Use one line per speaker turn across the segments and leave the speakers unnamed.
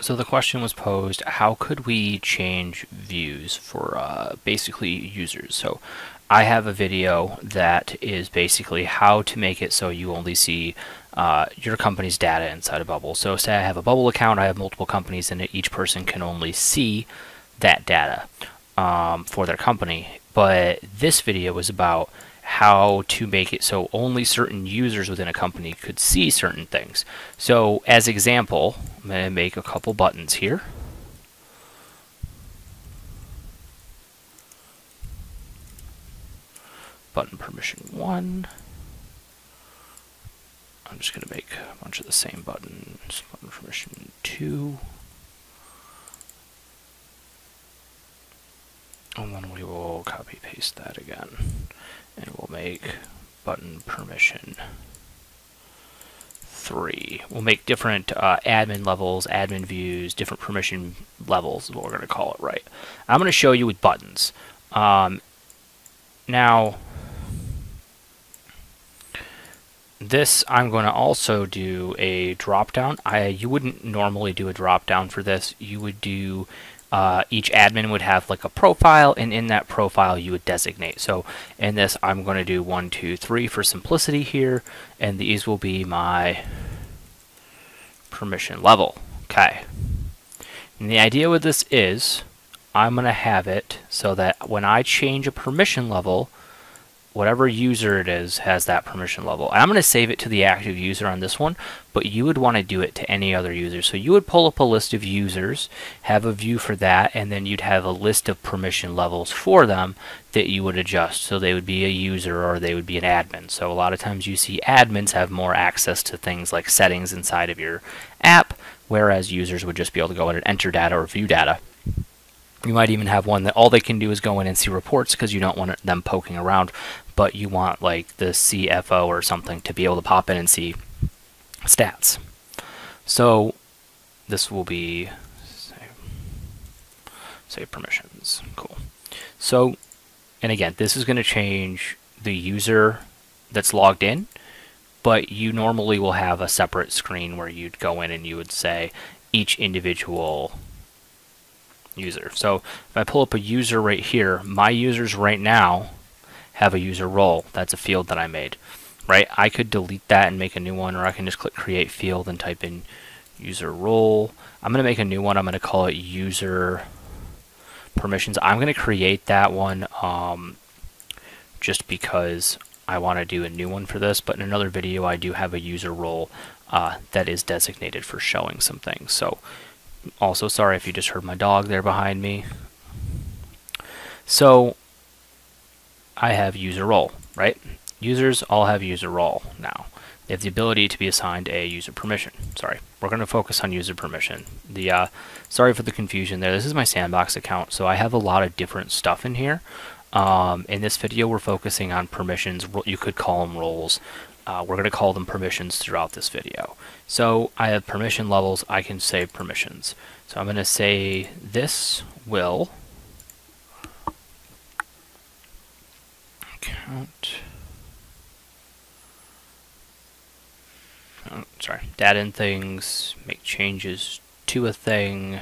So the question was posed, how could we change views for uh, basically users? So I have a video that is basically how to make it so you only see uh, your company's data inside a bubble. So say I have a bubble account, I have multiple companies and each person can only see that data um, for their company. But this video was about how to make it so only certain users within a company could see certain things. So as example, I'm going to make a couple buttons here. Button permission 1. I'm just going to make a bunch of the same buttons. Button permission 2. And then we will copy paste that again and we'll make button permission 3. We'll make different uh, admin levels, admin views, different permission levels is what we're going to call it, right? I'm going to show you with buttons. Um, now, this I'm going to also do a drop down. I you wouldn't normally do a drop down for this. You would do uh, each admin would have like a profile and in that profile you would designate. So in this I'm going to do one, two, three for simplicity here and these will be my permission level. Okay. And the idea with this is I'm going to have it so that when I change a permission level whatever user it is has that permission level. I'm going to save it to the active user on this one, but you would want to do it to any other user. So you would pull up a list of users, have a view for that, and then you'd have a list of permission levels for them that you would adjust. So they would be a user or they would be an admin. So a lot of times you see admins have more access to things like settings inside of your app, whereas users would just be able to go in and enter data or view data. You might even have one that all they can do is go in and see reports because you don't want them poking around, but you want like the CFO or something to be able to pop in and see stats. So this will be save permissions. Cool. So, and again, this is going to change the user that's logged in, but you normally will have a separate screen where you'd go in and you would say each individual user. So if I pull up a user right here, my users right now have a user role. That's a field that I made. Right? I could delete that and make a new one, or I can just click create field and type in user role. I'm going to make a new one. I'm going to call it user permissions. I'm going to create that one um, just because I want to do a new one for this, but in another video I do have a user role uh, that is designated for showing some things. So also, sorry if you just heard my dog there behind me. So, I have user role, right? Users all have user role now. They have the ability to be assigned a user permission. Sorry, we're going to focus on user permission. The uh, Sorry for the confusion there. This is my sandbox account, so I have a lot of different stuff in here. Um, in this video, we're focusing on permissions. You could call them roles. Uh, we're going to call them permissions throughout this video. So I have permission levels, I can save permissions. So I'm going to say this will count, oh, sorry, data in things, make changes to a thing,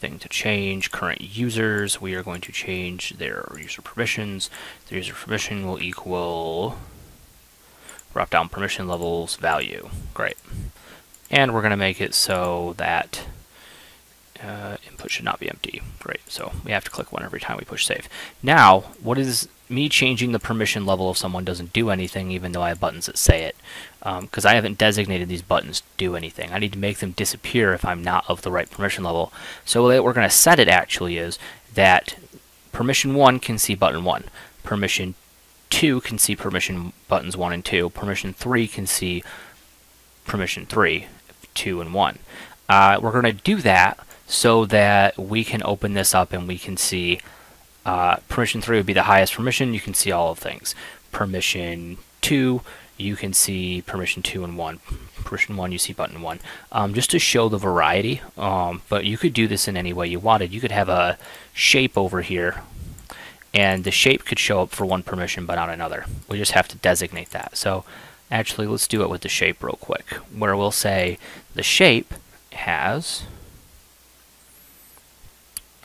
thing to change, current users, we are going to change their user permissions. The user permission will equal drop down permission levels value. Great. And we're going to make it so that uh, input should not be empty. Great. So we have to click one every time we push save. Now, what is me changing the permission level of someone doesn't do anything even though I have buttons that say it because um, I haven't designated these buttons to do anything. I need to make them disappear if I'm not of the right permission level. So what we're going to set it actually is that permission 1 can see button 1, permission 2 can see permission buttons 1 and 2. Permission 3 can see permission 3, 2 and 1. Uh, we're going to do that so that we can open this up and we can see uh, permission 3 would be the highest permission. You can see all of things. Permission 2, you can see permission 2 and 1. Permission 1, you see button 1. Um, just to show the variety, um, but you could do this in any way you wanted. You could have a shape over here and the shape could show up for one permission but not another. We just have to designate that. So actually let's do it with the shape real quick where we'll say the shape has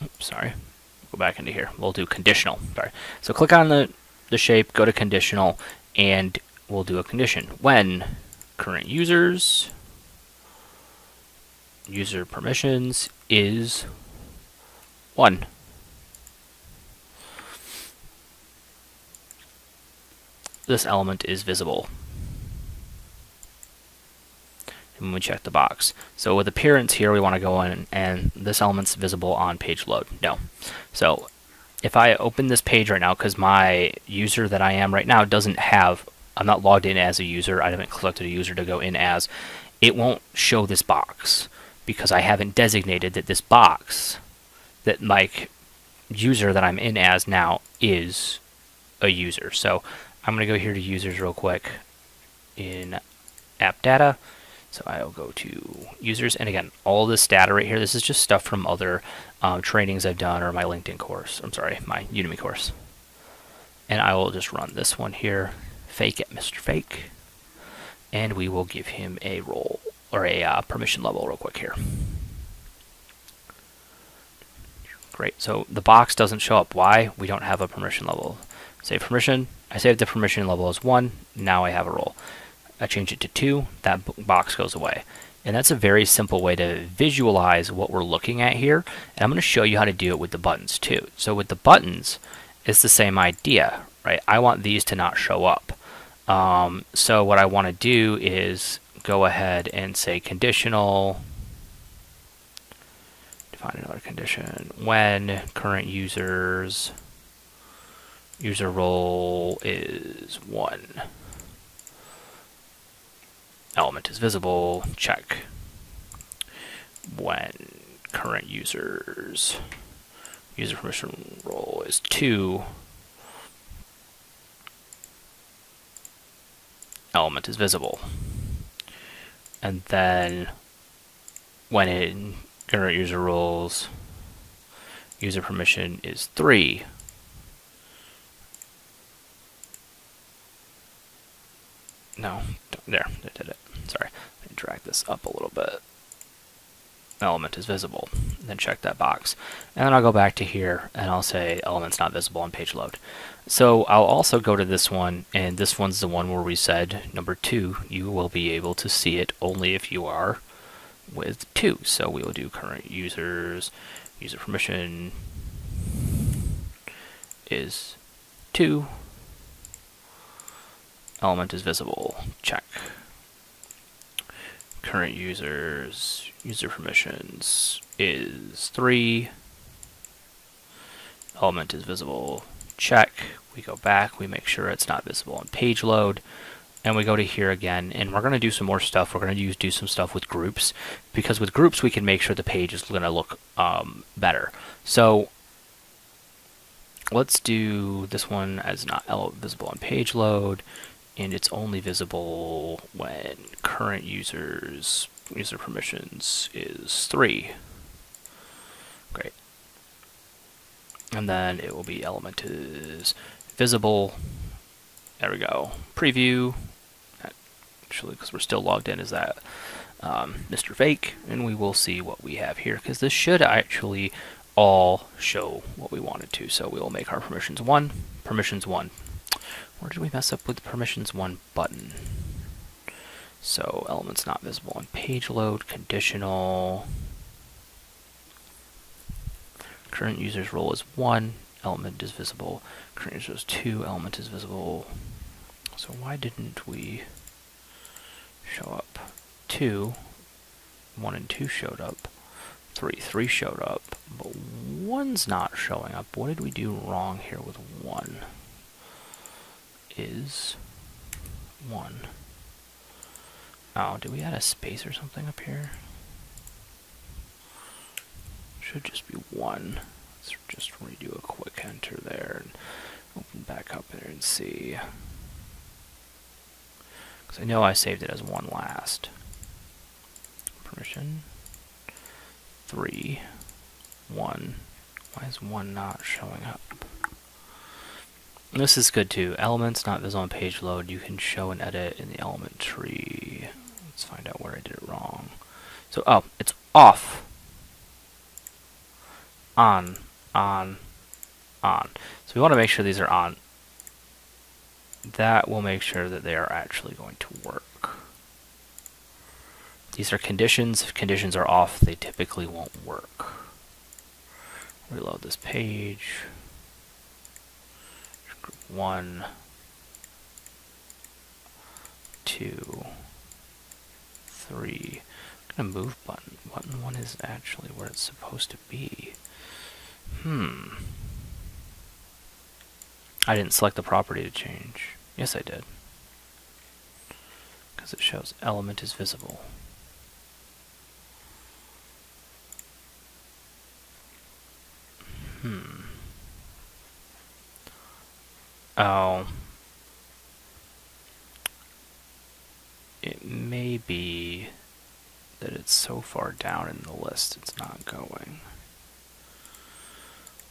oops, sorry, go back into here. We'll do conditional. Sorry. So click on the, the shape, go to conditional, and we'll do a condition. When current users user permissions is 1. This element is visible. And we check the box. So with appearance here, we want to go in and this element's visible on page load. No. So if I open this page right now, because my user that I am right now doesn't have, I'm not logged in as a user, I haven't selected a user to go in as, it won't show this box because I haven't designated that this box that my user that I'm in as now is a user. So I'm going to go here to users real quick in app data. So I'll go to users, and again, all this data right here, this is just stuff from other um, trainings I've done or my LinkedIn course. I'm sorry, my Udemy course. And I will just run this one here, fake it, Mr. Fake, and we will give him a role or a uh, permission level real quick here. Great, so the box doesn't show up. Why? We don't have a permission level. Save permission, I saved the permission level as 1, now I have a role. I change it to 2, that box goes away. And that's a very simple way to visualize what we're looking at here. And I'm going to show you how to do it with the buttons too. So with the buttons, it's the same idea, right? I want these to not show up. Um, so what I want to do is go ahead and say conditional, define another condition, when current users user role is 1. Element is visible, check. When current users user permission role is 2, element is visible and then when in current user roles user permission is 3 no there I did it. Sorry. Drag this up a little bit. Element is visible. Then check that box. And then I'll go back to here and I'll say element's not visible on page load. So I'll also go to this one, and this one's the one where we said, number two, you will be able to see it only if you are with two. So we will do current users, user permission is two, element is visible, check. Current users, user permissions is three, element is visible, check. We go back, we make sure it's not visible on page load, and we go to here again, and we're going to do some more stuff. We're going to use do some stuff with groups, because with groups we can make sure the page is going to look um, better. So let's do this one as not visible on page load, and it's only visible when current users user permissions is 3. Great. And then it will be element is visible. There we go. Preview. Actually, because we're still logged in, is that um, Mr. Fake, and we will see what we have here, because this should actually all show what we wanted to. So we will make our permissions 1, permissions 1. Where did we mess up with permissions 1 button? So elements not visible on page load, conditional. Current user's role is 1, element is visible. Current shows 2, element is visible. So why didn't we show up? 2, 1 and 2 showed up. 3, 3 showed up, but 1's not showing up. What did we do wrong here with 1? Is 1. Oh, did we add a space or something up here? Should just be 1. Let's just redo a quick enter there and open back up there and see. Because I know I saved it as one last. Permission. Three. One. Why is one not showing up? This is good too. Elements not visible on page load. You can show and edit in the element tree. Let's find out where I did it wrong. So, oh, it's off on, on, on. So we want to make sure these are on. That will make sure that they are actually going to work. These are conditions. If conditions are off, they typically won't work. Reload this page. One, two, three. I'm gonna move button. Button one is actually where it's supposed to be. Hmm. I didn't select the property to change. Yes, I did. Because it shows element is visible. Hmm. Oh. It may be that it's so far down in the list it's not going.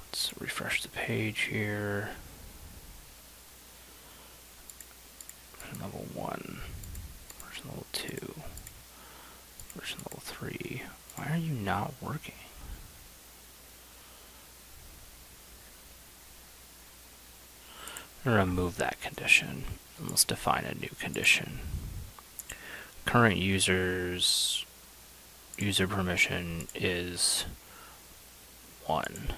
Let's refresh the page here. Version level 1, version level 2, version level 3. Why are you not working? Remove that condition and let's define a new condition. Current users user permission is 1.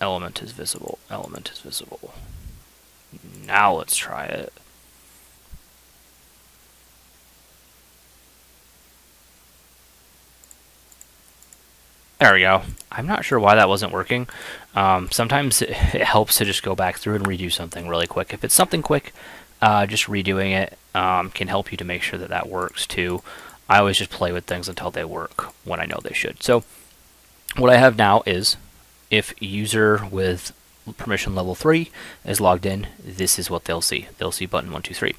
Element is visible. Element is visible. Now let's try it. There we go. I'm not sure why that wasn't working. Um, sometimes it, helps to just go back through and redo something really quick. If it's something quick, uh, just redoing it um, can help you to make sure that that works too. I always just play with things until they work when I know they should. So what I have now is if user with permission level 3 is logged in, this is what they'll see. They'll see button 123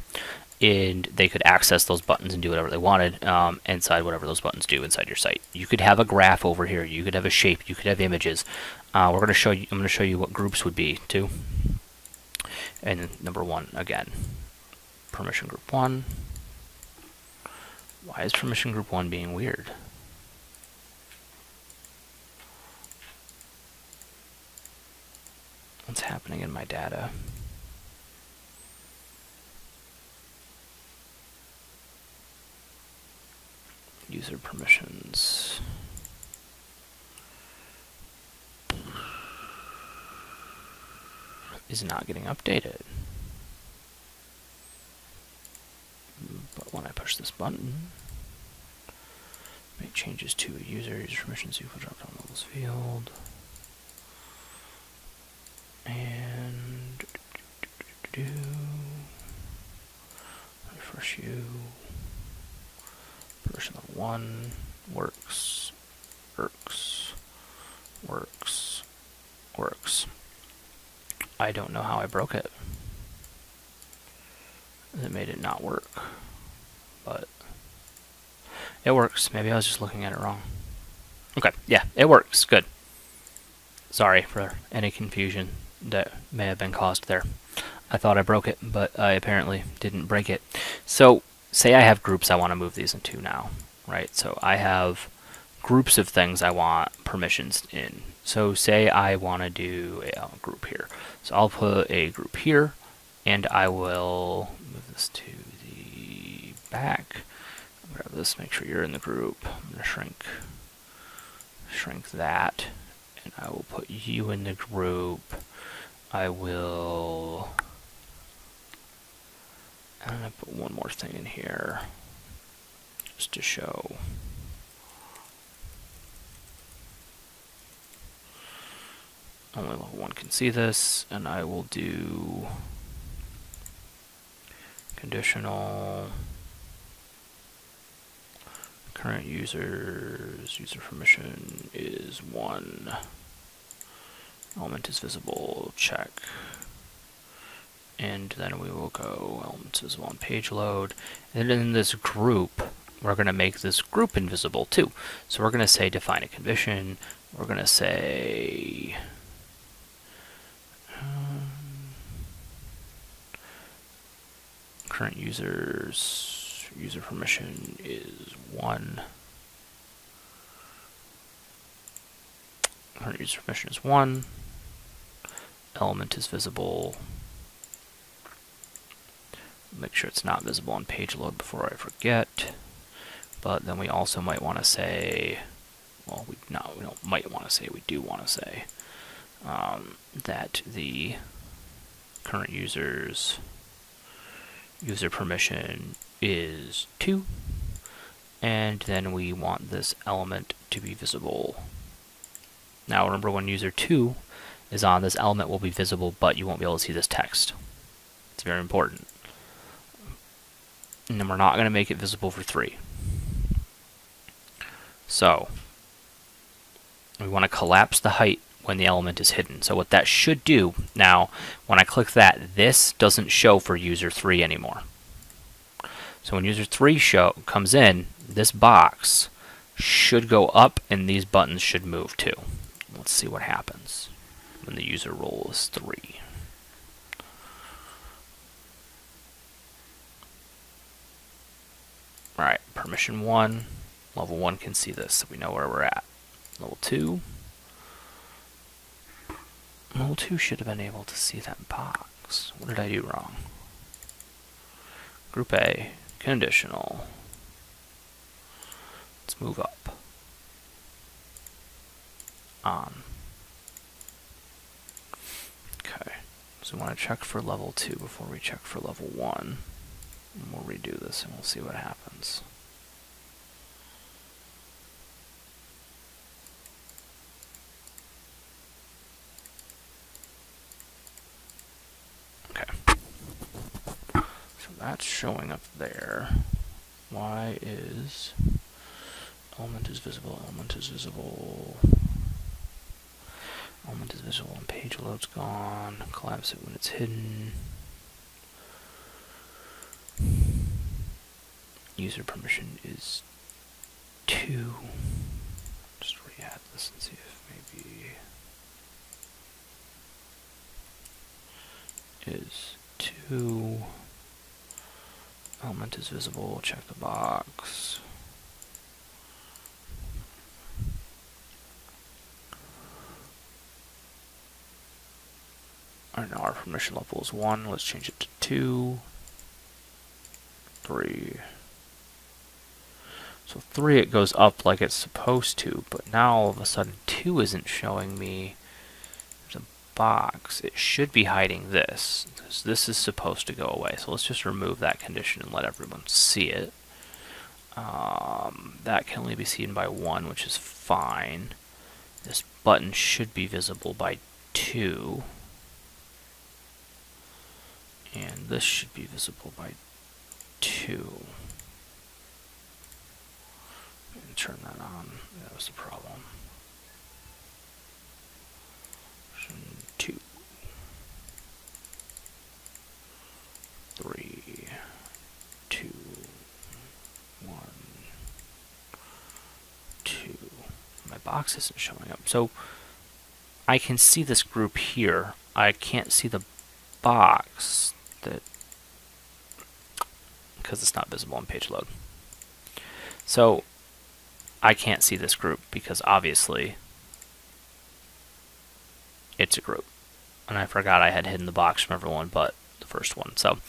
and they could access those buttons and do whatever they wanted um, inside whatever those buttons do inside your site. You could have a graph over here. You could have a shape. You could have images. Uh, we're going to show you. I'm going to show you what groups would be too. And number one again, permission group one. Why is permission group one being weird? What's happening in my data? User permissions. is not getting updated. But when I push this button, make changes to a user, user permissions, equal drop down levels field. And do, refresh you 1 works, works, works, works. I don't know how I broke it. It made it not work, but it works. Maybe I was just looking at it wrong. Okay, yeah, it works. Good. Sorry for any confusion that may have been caused there. I thought I broke it, but I apparently didn't break it. So say I have groups I want to move these into now, right? So I have groups of things I want permissions in. So say I want to do a, a group here. So I'll put a group here, and I will move this to the back. Grab this, make sure you're in the group. I'm going to shrink, shrink that, and I will put you in the group. I will I'm going to put one more thing in here just to show. Only level 1 can see this, and I will do conditional. Current users user permission is 1 element is visible check. And then we will go elements as one page load. And in this group we're going to make this group invisible too so we're going to say define a condition we're going to say um, current users user permission is one current user permission is 1. Element is visible. Make sure it's not visible on page load before I forget. But then we also might want to say, well, we not we don't might want to say, we do want to say um, that the current user's user permission is 2 and then we want this element to be visible. Now remember when user 2 is on, this element will be visible, but you won't be able to see this text. It's very important. And then we're not going to make it visible for 3. So, we want to collapse the height when the element is hidden. So what that should do, now, when I click that, this doesn't show for user 3 anymore. So when user 3 show comes in, this box should go up and these buttons should move too. Let's see what happens when the user role is 3. Alright, permission 1. Level 1 can see this, so we know where we're at. Level 2. Level 2 should have been able to see that box. What did I do wrong? Group A, conditional. Let's move up. On. Okay, so we want to check for level 2 before we check for level 1. And we'll redo this and we'll see what happens. that's showing up there. Y is element is visible, element is visible, element is visible, and page load's gone. Collapse it when it's hidden. User permission is two. Just re-add this and see if maybe is two element is visible, check the box. Our permission level is 1, let's change it to 2, 3. So 3 it goes up like it's supposed to, but now all of a sudden 2 isn't showing me box, it should be hiding this. Because this is supposed to go away. So let's just remove that condition and let everyone see it. Um, that can only be seen by one, which is fine. This button should be visible by two. And this should be visible by two. And turn that on. That was the problem. three, two, one, two. My box isn't showing up. So I can see this group here. I can't see the box that because it's not visible on page load. So I can't see this group because obviously it's a group. And I forgot I had hidden the box from everyone but the first one. So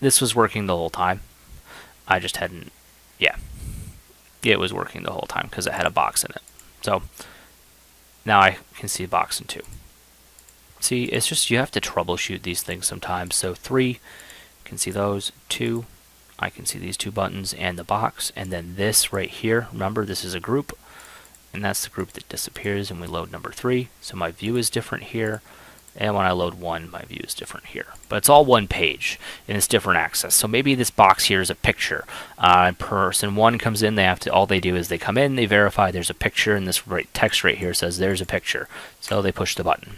this was working the whole time. I just hadn't, yeah. It was working the whole time because it had a box in it. So now I can see box in two. See, it's just you have to troubleshoot these things sometimes. So three, can see those. Two, I can see these two buttons and the box. And then this right here, remember this is a group. And that's the group that disappears and we load number three. So my view is different here. And when I load one, my view is different here. But it's all one page, and it's different access. So maybe this box here is a picture. Uh, person one comes in, they have to. All they do is they come in, they verify there's a picture, and this right, text right here says there's a picture. So they push the button.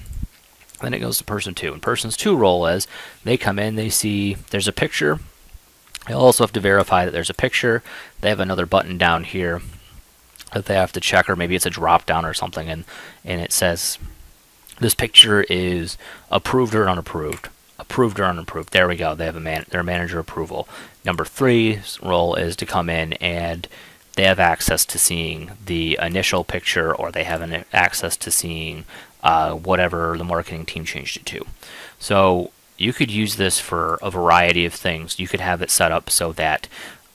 Then it goes to person two. And person's two role is they come in, they see there's a picture. They also have to verify that there's a picture. They have another button down here that they have to check, or maybe it's a drop down or something, and and it says this picture is approved or unapproved. Approved or unapproved. There we go. They have a man their manager approval. Number three's role is to come in and they have access to seeing the initial picture or they have an access to seeing uh, whatever the marketing team changed it to. So you could use this for a variety of things. You could have it set up so that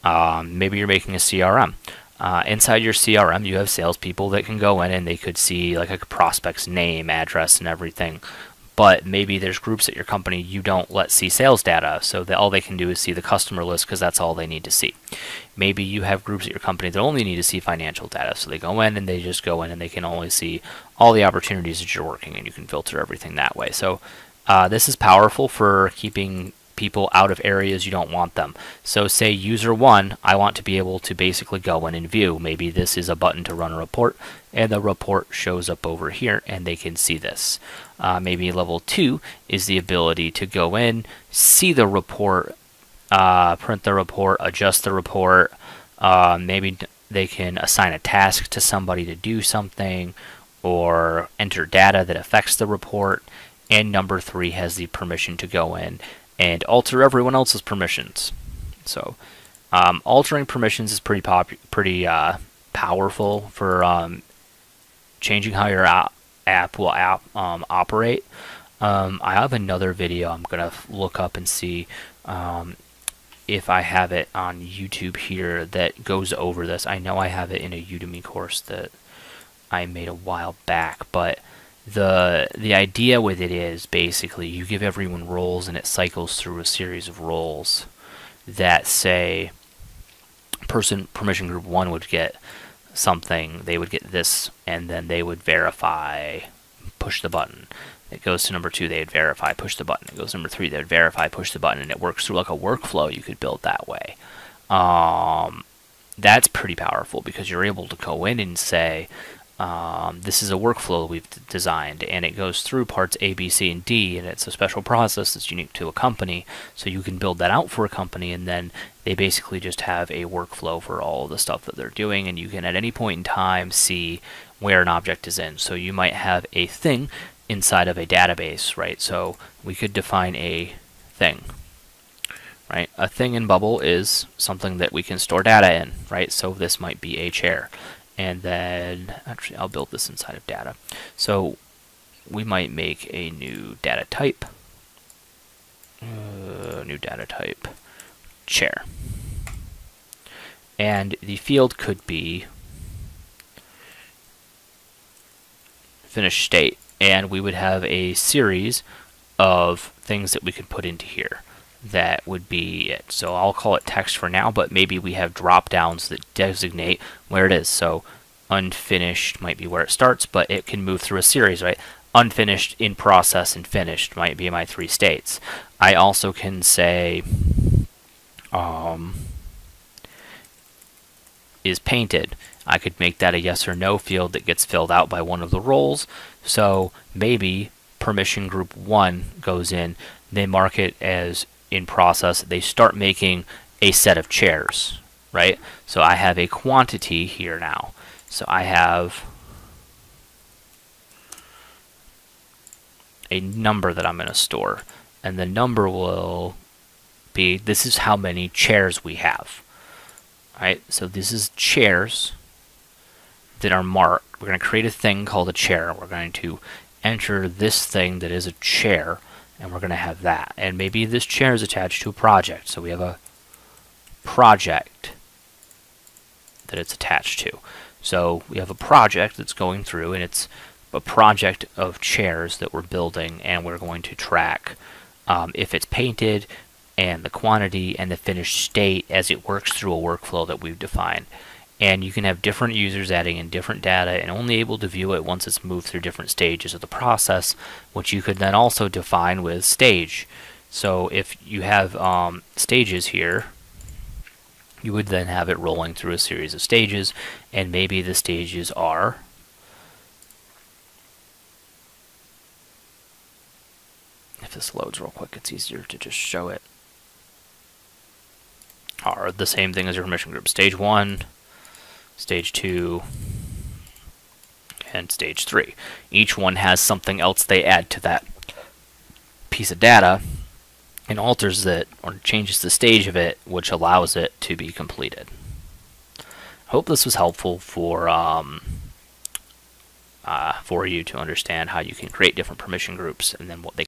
um, maybe you're making a CRM. Uh, inside your CRM, you have salespeople that can go in and they could see like a prospect's name, address, and everything. But maybe there's groups at your company you don't let see sales data, so that all they can do is see the customer list because that's all they need to see. Maybe you have groups at your company that only need to see financial data, so they go in and they just go in and they can only see all the opportunities that you're working, and you can filter everything that way. So uh, this is powerful for keeping people out of areas you don't want them. So say user 1, I want to be able to basically go in and view. Maybe this is a button to run a report and the report shows up over here and they can see this. Uh, maybe level 2 is the ability to go in, see the report, uh, print the report, adjust the report, uh, maybe they can assign a task to somebody to do something or enter data that affects the report and number three has the permission to go in and alter everyone else's permissions. So um, altering permissions is pretty pop pretty uh, powerful for um, changing how your app, will app, um, operate. Um, I have another video I'm gonna look up and see um, if I have it on YouTube here that goes over this. I know I have it in a Udemy course that I made a while back, but the the idea with it is basically you give everyone roles and it cycles through a series of roles that say person permission group 1 would get something they would get this and then they would verify push the button. It goes to number 2 they would verify push the button. It goes to number 3 they would verify push the button and it works through like a workflow you could build that way. Um, that's pretty powerful because you're able to go in and say um, this is a workflow we've designed, and it goes through parts A, B, C, and D, and it's a special process that's unique to a company. So you can build that out for a company, and then they basically just have a workflow for all the stuff that they're doing, and you can at any point in time see where an object is in. So you might have a thing inside of a database, right? So we could define a thing, right? A thing in Bubble is something that we can store data in, right? So this might be a chair and then actually I'll build this inside of data. So we might make a new data type, uh, new data type, chair. And the field could be finished state, and we would have a series of things that we could put into here that would be it. So I'll call it text for now, but maybe we have drop downs that designate where it is. So unfinished might be where it starts, but it can move through a series, right? Unfinished, in process, and finished might be my three states. I also can say um, is painted. I could make that a yes or no field that gets filled out by one of the roles. So maybe permission group 1 goes in, they mark it as in process, they start making a set of chairs, right? So I have a quantity here now. So I have a number that I'm going to store. And the number will be, this is how many chairs we have. Right? So this is chairs that are marked. We're going to create a thing called a chair. We're going to enter this thing that is a chair and we're going to have that. And maybe this chair is attached to a project. So we have a project that it's attached to. So we have a project that's going through and it's a project of chairs that we're building and we're going to track um, if it's painted and the quantity and the finished state as it works through a workflow that we've defined and you can have different users adding in different data and only able to view it once it's moved through different stages of the process, which you could then also define with stage. So if you have um, stages here, you would then have it rolling through a series of stages, and maybe the stages are if this loads real quick, it's easier to just show it. Are the same thing as your permission group. Stage 1, stage 2, and stage 3. Each one has something else they add to that piece of data and alters it or changes the stage of it, which allows it to be completed. hope this was helpful for um, uh, for you to understand how you can create different permission groups and then what they